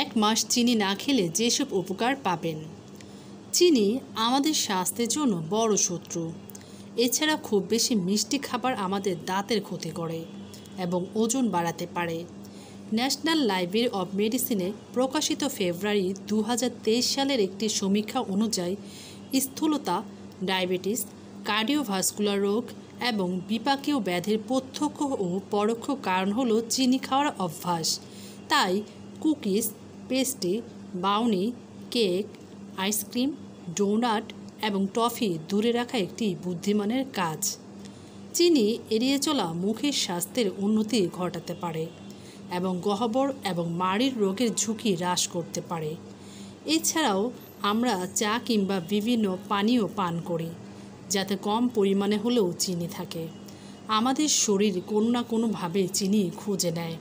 এক মাস চিনি না খেলে যেসব উপকার পাবেন। চিনি আমাদের স্বাস্থ্যের জন্য বড় শত্রু। এছাড়া খুব বেশি মিষ্টি খাবার আমাদের দাঁতের ক্ষতি করে এবং ওজন বাড়াতে পারে। ন্যাশনাল লাইব্রেরি অব মেডিসিনে প্রকাশিত ফেব্রুয়ারি দু হাজার তেইশ সালের একটি সমীক্ষা অনুযায়ী স্থূলতা, ডায়াবেটিস, কার্ডিওভাস্কুলার রোগ এবং বিপাকীয় ব্যাধির প্রত্যক্ষ ও পরোক্ষ কারণ হলো চিনি খাওয়ার অভ্যাস। তাই cookies pastry brownie, cake, ice cream, donut এবং টফি দূরে রাখা একটি বুদ্ধিমানের কাজ। চিনি এড়িয়ে চলা মুখের স্বাস্থ্যের উন্নতি ঘটাতে পারে এবং গহ্বর এবং মাড়ির রোগের ঝুঁকি হ্রাস করতে পারে। এছাড়াও আমরা চা কিংবা বিভিন্ন পানীয় পান করি, যাতে কম পরিমাণে হলেও চিনি থাকে। আমাদের শরীর কোনো না কোনোভাবে চিনি খুঁজে নেয়।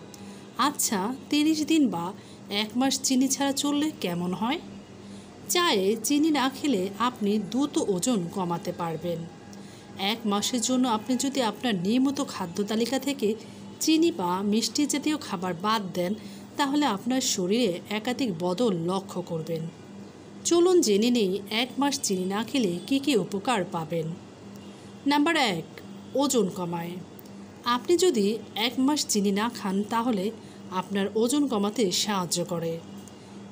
আচ্ছা তিরিশ দিন বা এক মাস চিনি ছাড়া চললে কেমন হয়? চায়ে চিনি না খেলে আপনি দ্রুত ওজন কমাতে পারবেন। এক মাসের জন্য আপনি যদি আপনার নিয়মিত খাদ্য তালিকা থেকে চিনি বা মিষ্টি জাতীয় খাবার বাদ দেন, তাহলে আপনার শরীরে একাধিক বদল লক্ষ্য করবেন। চলুন জেনে নেই এক মাস চিনি না খেলে কী কী উপকার পাবেন। নাম্বার এক, ওজন কমায়। আপনি যদি এক মাস চিনি না খান, তাহলে আপনার ওজন কমাতে সাহায্য করে।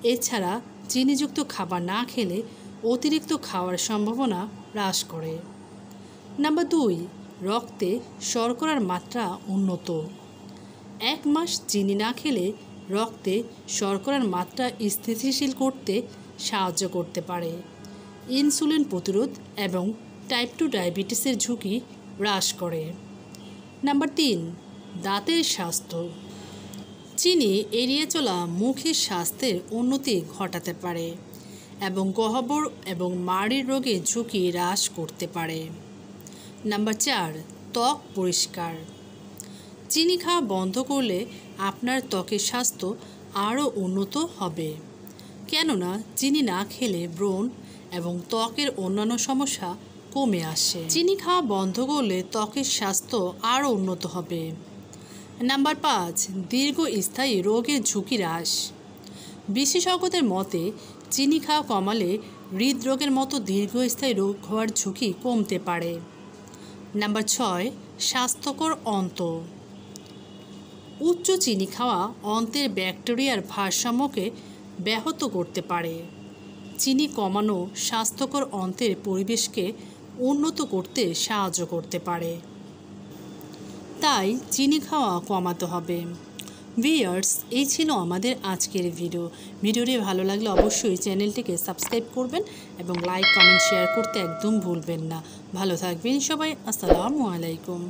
এছাড়া চিনিযুক্ত খাবার না খেলে অতিরিক্ত খাওয়ার সম্ভাবনা হ্রাস করে। নাম্বার দুই, রক্তে শর্করার মাত্রা উন্নত। এক মাস চিনি না খেলে রক্তে শর্করার মাত্রা স্থিতিশীল করতে সাহায্য করতে পারে। ইনসুলিন প্রতিরোধ এবং টাইপ টু ডায়াবেটিসের ঝুঁকি হ্রাস করে। নাম্বার তিন, দাঁতের স্বাস্থ্য। চিনি এড়িয়ে চলা মুখের স্বাস্থ্যের উন্নতি ঘটাতে পারে এবং গহ্বর এবং মাড়ির রোগে ঝুঁকি হ্রাস করতে পারে। নাম্বার চার, ত্বক পরিষ্কার। চিনি খাওয়া বন্ধ করলে আপনার ত্বকের স্বাস্থ্য আরও উন্নত হবে। কেননা চিনি না খেলে ব্রণ এবং ত্বকের অন্যান্য সমস্যা কমে আসে। চিনি খাওয়া বন্ধ করলে ত্বকের স্বাস্থ্য আরও উন্নত হবে। নাম্বার পাঁচ, দীর্ঘস্থায়ী রোগের ঝুঁকি হ্রাস। বিশেষজ্ঞদের মতে, চিনি খাওয়া কমালে হৃদরোগের মতো দীর্ঘস্থায়ী রোগ হওয়ার ঝুঁকি কমতে পারে। নাম্বার ছয়, স্বাস্থ্যকর অন্ত। উচ্চ চিনি খাওয়া অন্তের ব্যাকটেরিয়ার ভারসাম্যকে ব্যাহত করতে পারে। চিনি কমানো স্বাস্থ্যকর অন্তের পরিবেশকে উন্নত করতে সাহায্য করতে পারে। তাই চিনি খাওয়া কমাতে হবে। ভিয়ার্স এই ছিল আমাদের আজকের ভিডিও। ভিডিওটি ভালো লাগলে অবশ্যই চ্যানেলটিকে সাবস্ক্রাইব করবেন এবং লাইক, কমেন্ট, শেয়ার করতে একদম ভুলবেন না। ভালো থাকবেন সবাই। আসসালামু আলাইকুম।